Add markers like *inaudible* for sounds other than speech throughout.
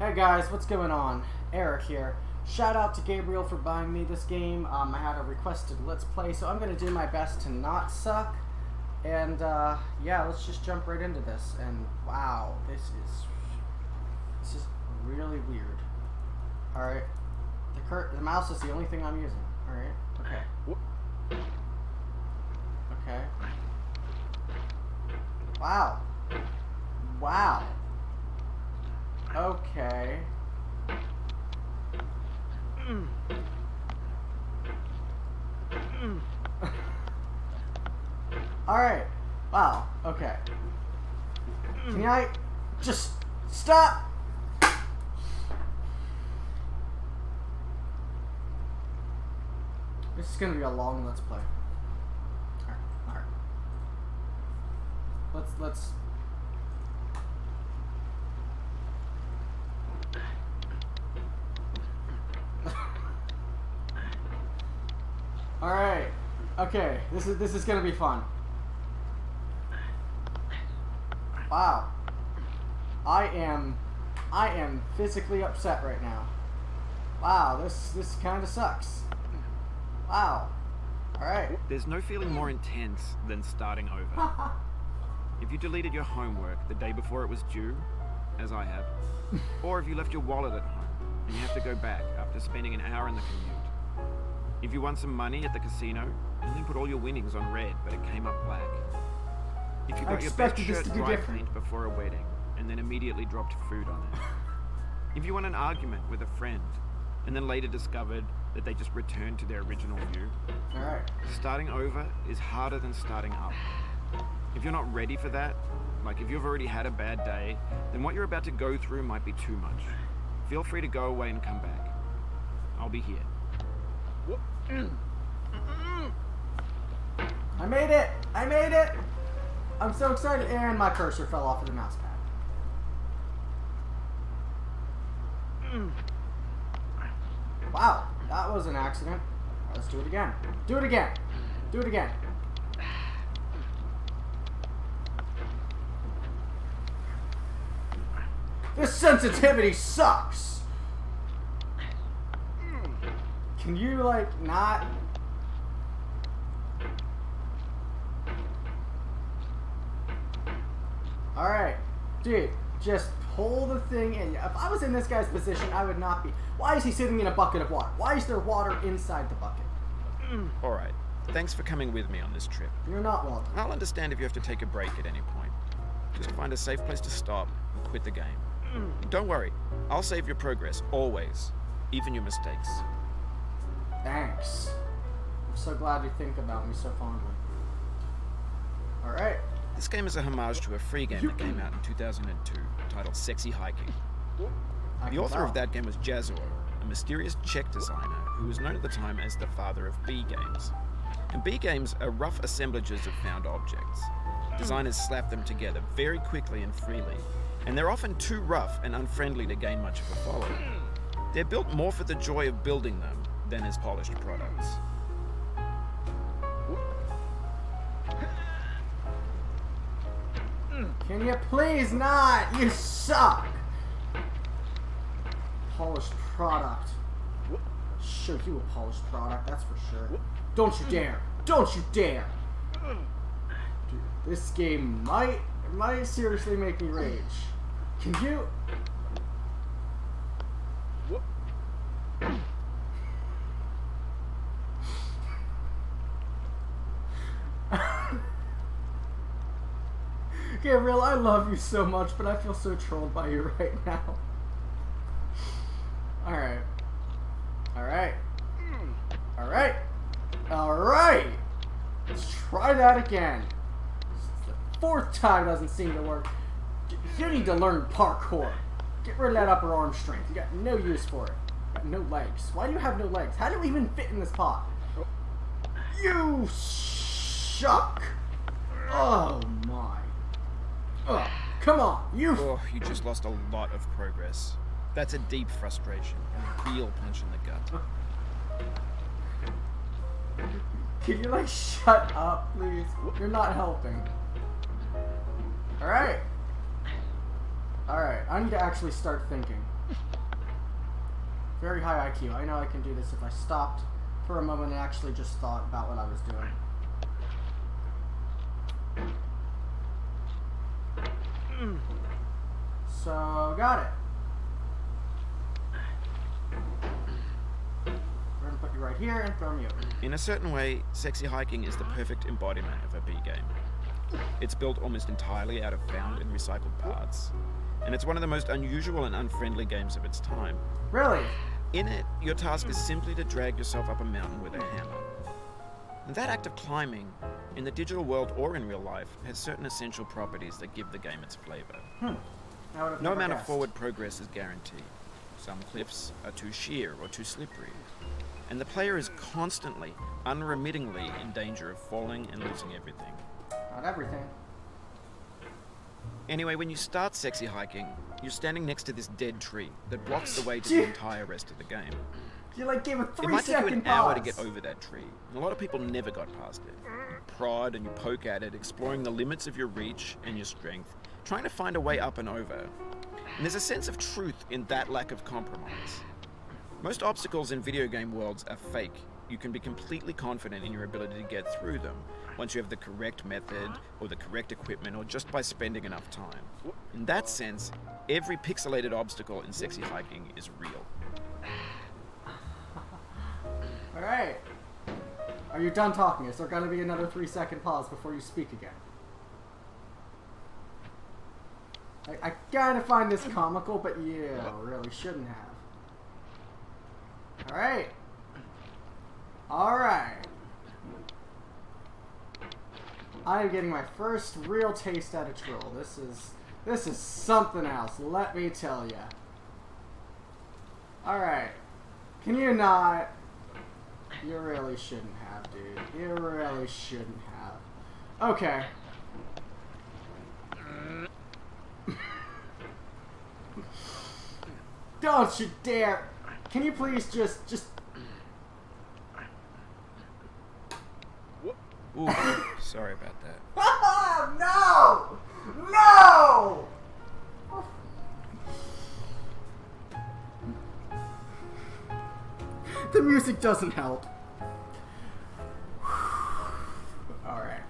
Hey guys, what's going on? Eric here. Shout out to Gabriel for buying me this game. Um, I had a requested Let's Play, so I'm going to do my best to not suck. And uh, yeah, let's just jump right into this. And wow, this is this is really weird. All right, the cur the mouse is the only thing I'm using. All right, okay, okay. Wow, wow. Okay. Hmm. Alright. Wow. Okay. Can I just stop? This is gonna be a long let's play. Alright, alright. Let's let's Alright. Okay, this is this is gonna be fun. Wow. I am I am physically upset right now. Wow, this this kinda sucks. Wow. Alright. There's no feeling more intense than starting over. *laughs* if you deleted your homework the day before it was due, as I have, *laughs* or if you left your wallet at home and you have to go back after spending an hour in the commute. If you won some money at the casino and then put all your winnings on red but it came up black. If you got your best shirt to be dry cleaned before a wedding and then immediately dropped food on it. *laughs* if you won an argument with a friend and then later discovered that they just returned to their original view. Starting over is harder than starting up. If you're not ready for that, like if you've already had a bad day, then what you're about to go through might be too much. Feel free to go away and come back. I'll be here. I made it! I made it! I'm so excited and my cursor fell off of the mouse pad. Wow, that was an accident. Let's do it again. Do it again. Do it again. This sensitivity sucks. Can you like not Alright. Dude, just pull the thing in. If I was in this guy's position, I would not be. Why is he sitting in a bucket of water? Why is there water inside the bucket? Mm, alright, thanks for coming with me on this trip. You're not welcome. I'll understand if you have to take a break at any point. Just find a safe place to stop and quit the game. Mm. Don't worry, I'll save your progress, always. Even your mistakes. Thanks. I'm so glad you think about me so fondly. Alright. This game is a homage to a free game that came out in 2002 titled Sexy Hiking. I The author tell. of that game was Jazzuo, a mysterious Czech designer who was known at the time as the father of B games. And B games are rough assemblages of found objects. Designers slap them together very quickly and freely, and they're often too rough and unfriendly to gain much of a following. They're built more for the joy of building them than as polished products. Can you please not? You suck! Polished product. Show you a polished product, that's for sure. Don't you dare! Don't you dare! Dude, this game might might seriously make me rage. Can you? Gabriel, I love you so much, but I feel so trolled by you *laughs* right now. Alright. Alright. Alright. Alright! Let's try that again. The fourth time doesn't seem to work. You need to learn parkour. Get rid of that upper arm strength. You got no use for it. Got no legs. Why do you have no legs? How do you even fit in this pot? You suck! Oh. Oh, come on, you. Oh, you just lost a lot of progress. That's a deep frustration and a real punch in the gut. Can you like shut up, please? You're not helping. Alright. Alright, I need to actually start thinking. very high IQ. I know I can do this if I stopped for a moment and actually just thought about what I was doing. So, got it. We're gonna put you right here and throw you. In a certain way, sexy hiking is the perfect embodiment of a B game. It's built almost entirely out of found and recycled parts, and it's one of the most unusual and unfriendly games of its time. Really? In it, your task is simply to drag yourself up a mountain with a hammer. And that act of climbing, in the digital world or in real life, has certain essential properties that give the game its flavor. Hmm. I would have No amount of forward progress is guaranteed. Some cliffs are too sheer or too slippery, and the player is constantly, unremittingly in danger of falling and losing everything. Not everything. Anyway, when you start sexy hiking, you're standing next to this dead tree that blocks the way to the entire rest of the game. You like gave a It three might take you second an hour to get over that tree, and a lot of people never got past it. You prod and you poke at it, exploring the limits of your reach and your strength, trying to find a way up and over. And there's a sense of truth in that lack of compromise. Most obstacles in video game worlds are fake. You can be completely confident in your ability to get through them once you have the correct method or the correct equipment or just by spending enough time. In that sense, every pixelated obstacle in sexy hiking is real. Alright. Are you done talking? Is there gonna be another three second pause before you speak again? I, I kinda find this comical, but yeah, really shouldn't have. Alright. Alright. I am getting my first real taste at a troll. This is this is something else, let me tell ya. Alright. Can you not you really shouldn't have, dude. You really shouldn't have. Okay. Don't you dare! Can you please just, just... Ooh, sorry about that. *laughs* no! No! The music doesn't help. Alright.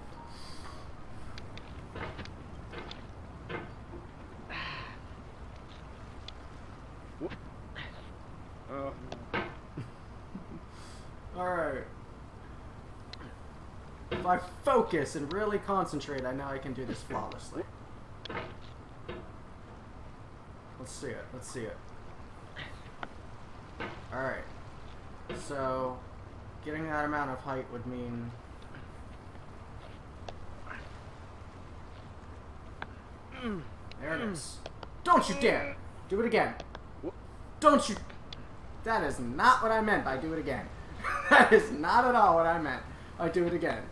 Alright. If I focus and really concentrate, I know I can do this flawlessly. Let's see it. Let's see it. Alright. So, getting that amount of height would mean. There it is. Don't you dare! Do it again. Don't you. That is not what I meant by do it again. *laughs* that is not at all what I meant by do it again.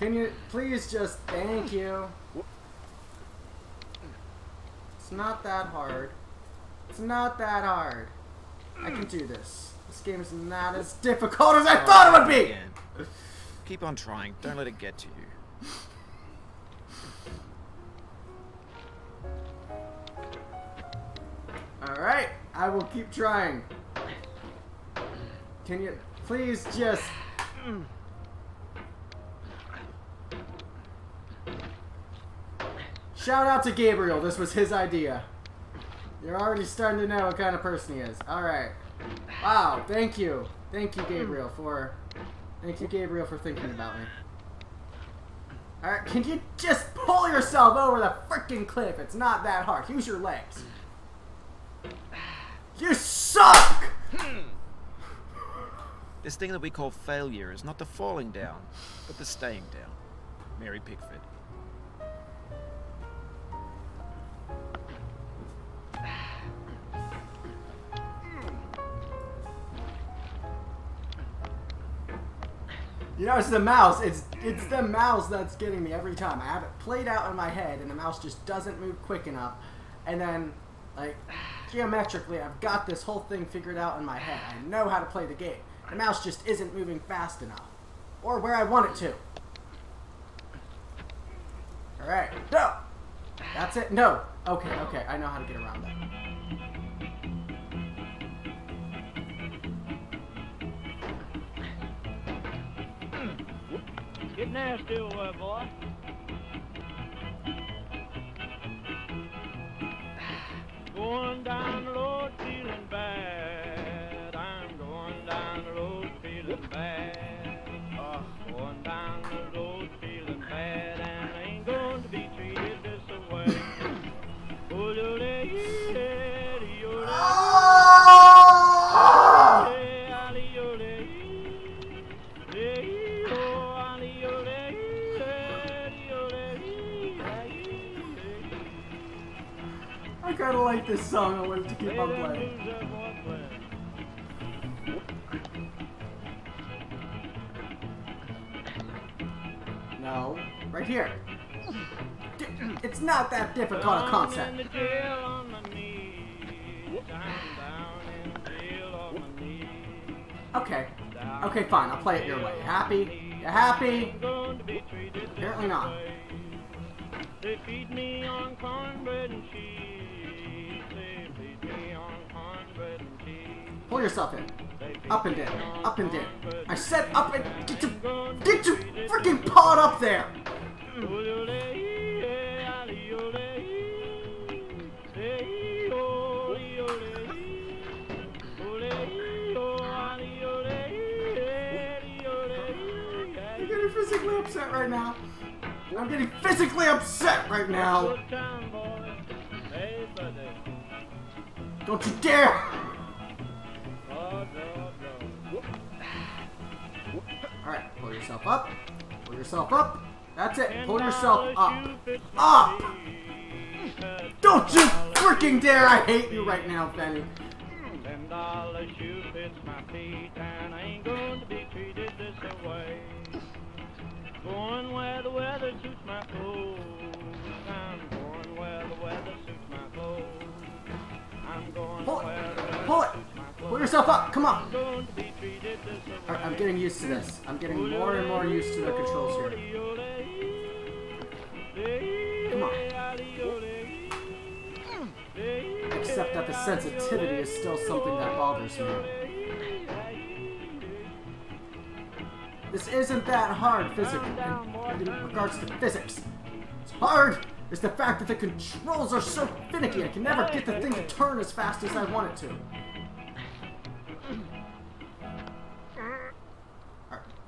Can you please just. Thank you. It's not that hard. It's not that hard. I can do this. This game is not as difficult as I thought it would be! Again. Keep on trying. Don't let it get to you. Alright, I will keep trying. Can you please just. Shout out to Gabriel, this was his idea. You're already starting to know what kind of person he is. Alright. Wow, thank you. Thank you, Gabriel, hmm. for. Thank you, Gabriel, for thinking about me. Alright, can you just pull yourself over the freaking cliff? It's not that hard. Use your legs. You suck! Hmm. This thing that we call failure is not the falling down, but the staying down. Mary Pickford. You know, it's the mouse. It's it's the mouse that's getting me every time. I have it played out in my head, and the mouse just doesn't move quick enough. And then, like, geometrically, I've got this whole thing figured out in my head. I know how to play the game. The mouse just isn't moving fast enough, or where I want it to. All right, no. That's it. No. Okay, okay. I know how to get around that. Get nasty over there, boy. Going down the road this song. I wanted to keep on playing. No, right here. It's not that difficult a concept. Okay. Okay, fine. I'll play it your way. You happy? You happy? Apparently not. They feed me on cornbread and cheese. Pull yourself in. Up and in. Up and cornbread I said up and get your get your freaking paw up there. I'm getting physically upset right now. I'm getting physically upset right now. Don't you dare! Pull yourself up. Pull yourself up. That's it. Pull yourself up. Up! Don't you freaking dare! I hate you right now, Benny. Ten dollar shoe fits my feet, and I ain't going to be treated this way. Going where the weather suits my clothes. I'm going where the weather suits my clothes. I'm going Pull where the it. weather Pull it. Pull yourself up. Come on. Alright, I'm getting used to this. I'm getting more and more used to the controls here. Come on. Except that the sensitivity is still something that bothers me. This isn't that hard physically in, in regards to physics. It's hard is the fact that the controls are so finicky. I can never get the thing to turn as fast as I want it to.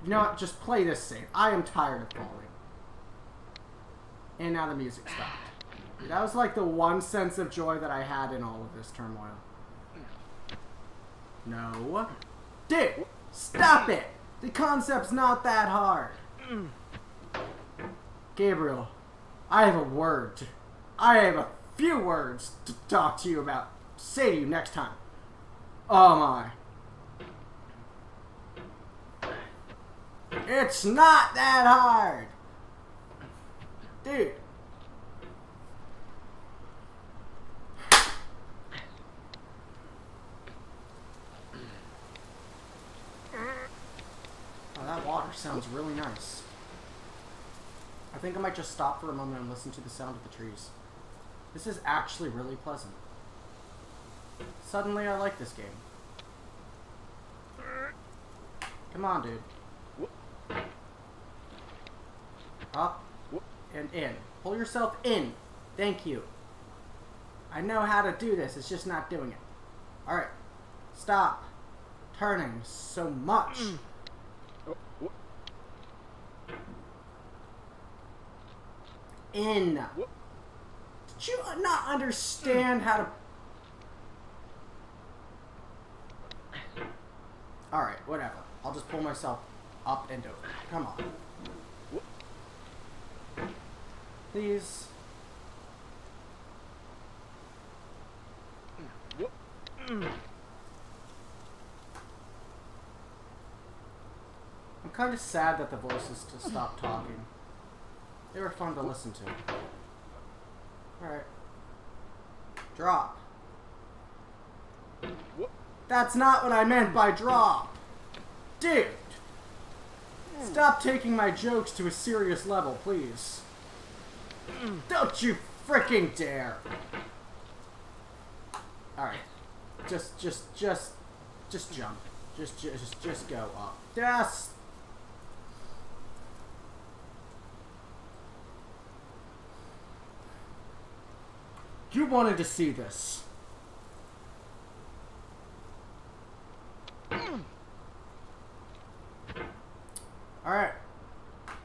You know what? Just play this safe. I am tired of falling. And now the music stopped. That was like the one sense of joy that I had in all of this turmoil. No. Dude, stop it! The concept's not that hard. Gabriel, I have a word. I have a few words to talk to you about. Say to you next time. Oh my. It's not that hard. Dude. Oh, that water sounds really nice. I think I might just stop for a moment and listen to the sound of the trees. This is actually really pleasant. Suddenly I like this game. Come on, dude. Up and in. Pull yourself in. Thank you. I know how to do this, it's just not doing it. Alright. Stop turning so much. Mm. In. Did you not understand how to. Alright, whatever. I'll just pull myself up and over. Come on. Please. I'm kind of sad that the voices just stopped talking. They were fun to listen to. Alright. Drop. That's not what I meant by drop. Dude. Stop taking my jokes to a serious level, please. Don't you freaking dare! Alright. Just, just, just, just jump. Just, just, just go up. Just... You wanted to see this.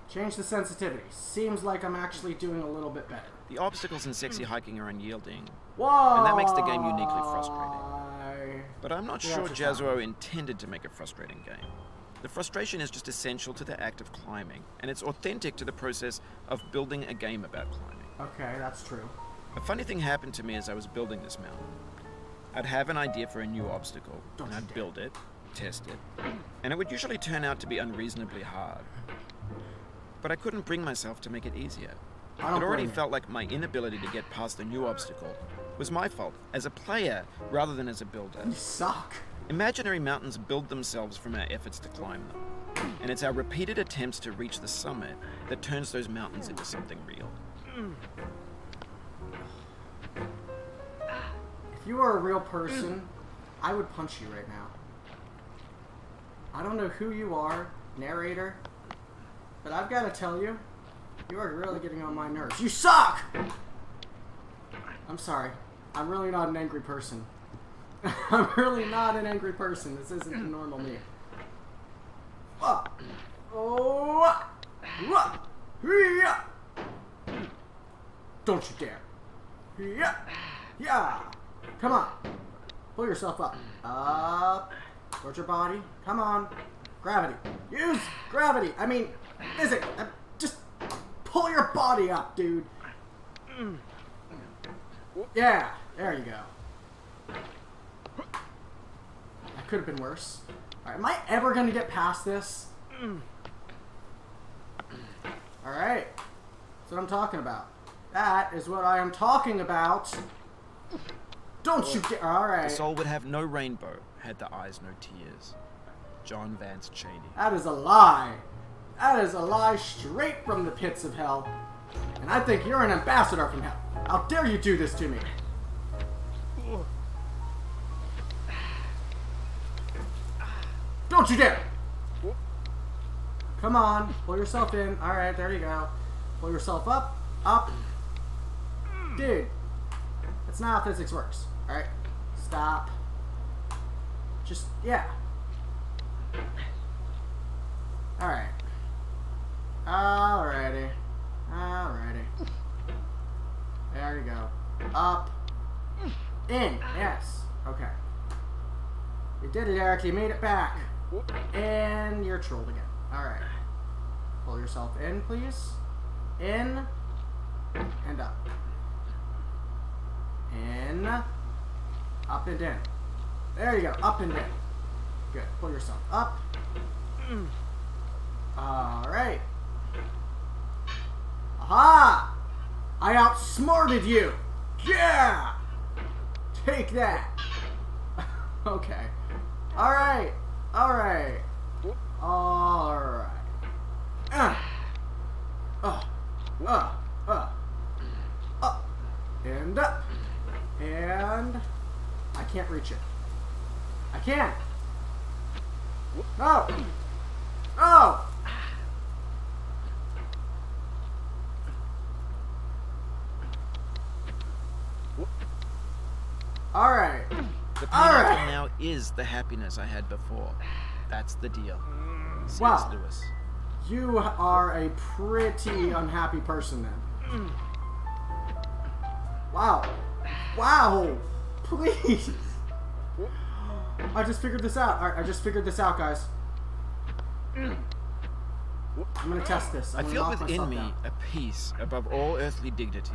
Change the sensitivity. Seems like I'm actually doing a little bit better. The obstacles in sexy hiking are unyielding, Whoa! And that makes the game uniquely frustrating. but I'm not Yeah, sure Jazzuo intended to make a frustrating game. The frustration is just essential to the act of climbing, and it's authentic to the process of building a game about climbing. Okay, that's true. A funny thing happened to me as I was building this mountain. I'd have an idea for a new obstacle, Don't and I'd build it, test it, and it would usually turn out to be unreasonably hard. But I couldn't bring myself to make it easier. I It already felt like my inability to get past the new obstacle was my fault as a player rather than as a builder. You suck. Imaginary mountains build themselves from our efforts to climb them. And it's our repeated attempts to reach the summit that turns those mountains into something real. If you were a real person, I would punch you right now. I don't know who you are, narrator, but I've got to tell you, you are really getting on my nerves. You suck! I'm sorry. I'm really not an angry person. *laughs* I'm really not an angry person. This isn't the normal me. Oh. Yeah. Don't you dare. Yeah. Yeah. Come on. Pull yourself up. Up. Towards your body. Come on. Gravity. Use gravity. I mean, physics. Uh, Just pull your body up, dude. Yeah. There you go. That could have been worse. Alright, am I ever going to get past this? Alright. That's what I'm talking about. That is what I am talking about. Don't you get. The Alright. soul would have no rainbow had the eyes no tears. John Vance Cheney. That is a lie. That is a lie straight from the pits of hell. And I think you're an ambassador from hell. How dare you do this to me? Don't you dare! Come on, pull yourself in. Alright, there you go. Pull yourself up, up. Dude, that's not how physics works. Alright, stop. Just, yeah. Alright. Alrighty. Alrighty. There you go. Up. In. Yes. Okay. You did it, Eric. You made it back. And you're trolled again. Alright. Pull yourself in, please. In. And up. In. Up and in. There you go. Up and in. Good. Pull yourself up. Alright. Aha! I outsmarted you! Yeah! Take that! *laughs* okay. Alright. Alright. Alright. Uh. Uh. Uh. Uh. Up. And up. And. I can't reach it. I can't! No! No! Alright. The pain All I feel now is the happiness I had before. That's the deal. C.S. Wow. Lewis. You are a pretty unhappy person then. Wow. Wow. Please. I just figured this out. Alright, I just figured this out, guys. I'm gonna test this. I feel within me down. a peace above all earthly dignities,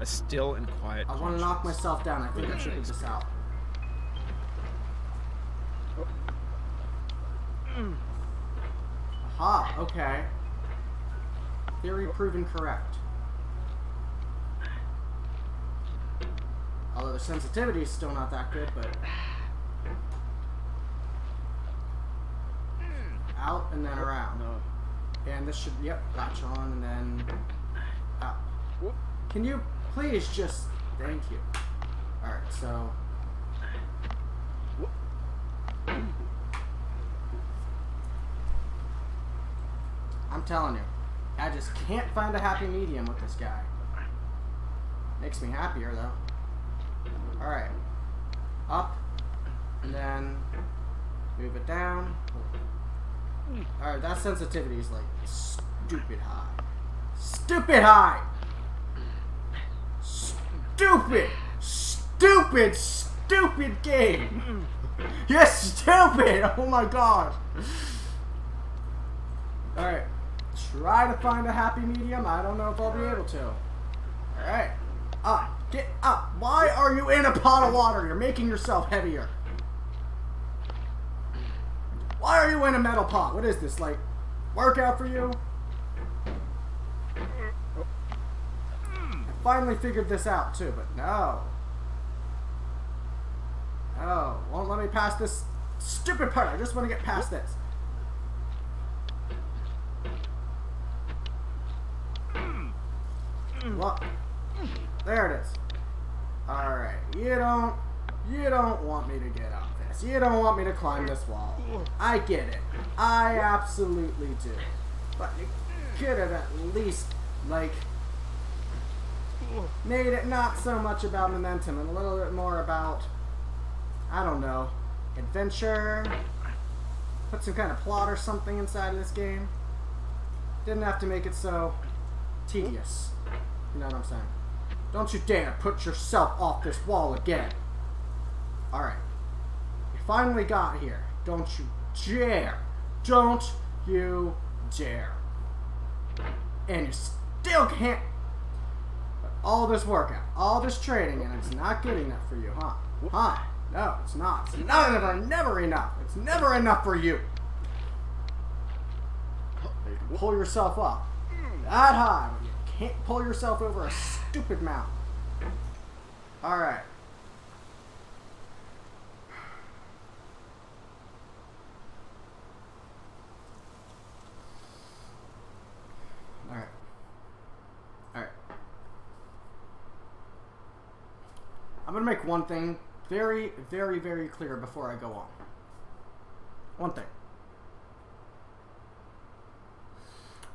a still and quiet I want to knock myself down. I think I William figured this out. Aha, okay. Theory proven correct. Although the sensitivity is still not that good, but... Out and then around. No. And this should, yep, latch on and then out. Can you please just, thank you. Alright, so... I'm telling you, I just can't find a happy medium with this guy. Makes me happier though. Alright. Up. And then move it down. Alright, that sensitivity is like stupid high. Stupid high! Stupid! Stupid! Stupid game! *laughs* You're stupid! Oh my god! Alright. Try to find a happy medium. I don't know if I'll be able to. Alright. Up. Uh, get up. Why are you in a pot of water? You're making yourself heavier. Why are you in a metal pot? What is this, like, workout for you? I finally figured this out, too, but no. Oh, won't let me pass this stupid part. I just want to get past this. Well, there it is. Alright, you don't, you don't want me to get up this. You don't want me to climb this wall. I get it. I absolutely do. But you could have at least, like, made it not so much about momentum and a little bit more about, I don't know, adventure. Put some kind of plot or something inside of this game. Didn't have to make it so tedious. You know what I'm saying? Don't you dare put yourself off this wall again. Alright. You finally got here. Don't you dare. Don't you dare. And you still can't. All this workout, all this training, and it's not good enough for you, huh? Huh? No, it's not. It's never, never enough. It's never enough for you. You can pull yourself up that high, but you can't pull yourself over a stupid mountain. Alright. Alright. Alright. I'm gonna make one thing very, very, very clear before I go on. One thing.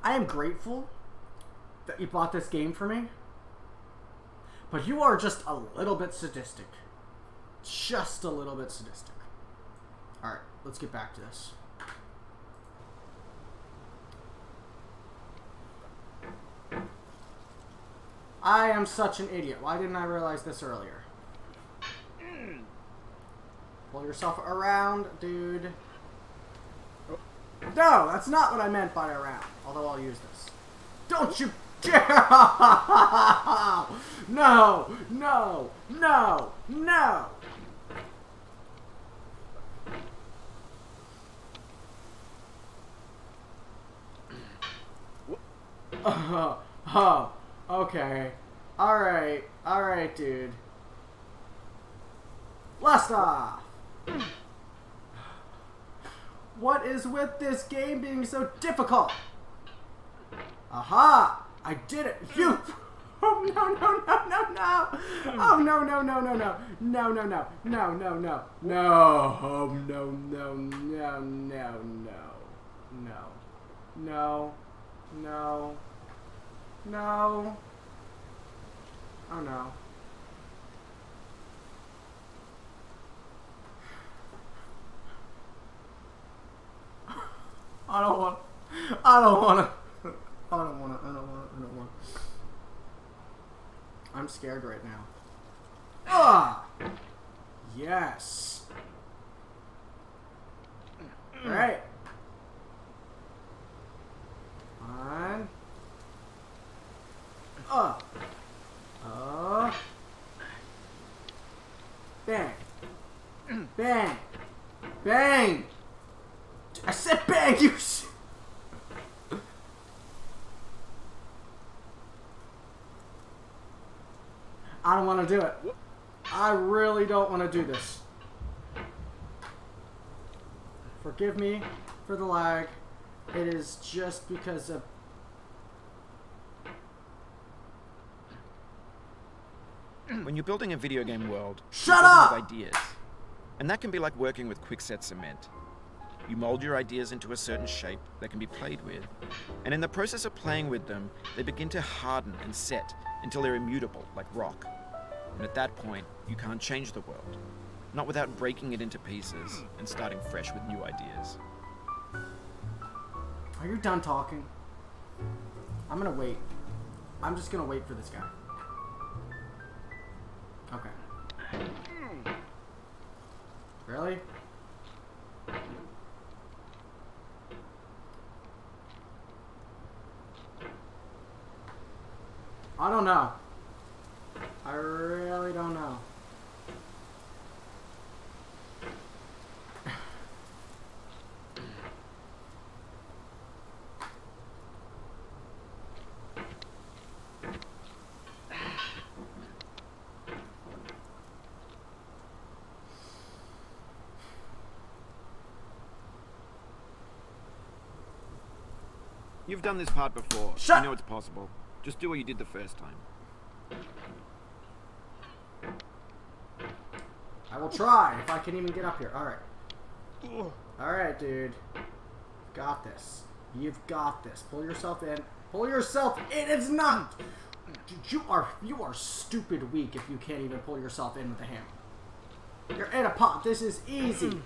I am grateful that you bought this game for me. But you are just a little bit sadistic. Just a little bit sadistic. Alright, let's get back to this. I am such an idiot. Why didn't I realize this earlier? Pull yourself around, dude. No, that's not what I meant by around. Although I'll use this. Don't you dare! *laughs* No! No! No! No! Oh, *laughs* oh, okay. Alright, alright, dude. Blast off! What is with this game being so difficult? Aha! I did it! You! *laughs* Oh no no no no no! Oh no no no no no no no no no no no no oh no no no no no no no no no oh no I don't want I don't want to I don't want to I don't want to I don't want I'm scared right now. Ah! Yes. Alright. One. Uh. Uh. Bang. Bang. Bang. I said bang, you. s- I don't want to do it. I really don't want to do this. Forgive me for the lag. It is just because of. When you're building a video game world, Shut up! with ideas. And that can be like working with quickset cement. You mold your ideas into a certain shape that can be played with. And in the process of playing with them, they begin to harden and set until they're immutable, like rock. And at that point, You can't change the world. Not without breaking it into pieces and starting fresh with new ideas. Are you done talking? I'm gonna wait. I'm just gonna wait for this guy. Okay. Really? I don't know. I really don't know. You've done this part before. Shut- You know it's possible. Just do what you did the first time. I will try if I can even get up here. Alright. Alright, dude. Got this. You've got this. Pull yourself in. Pull yourself in. It's not. You are you are stupid weak if you can't even pull yourself in with a hammer. You're in a pot. This is easy.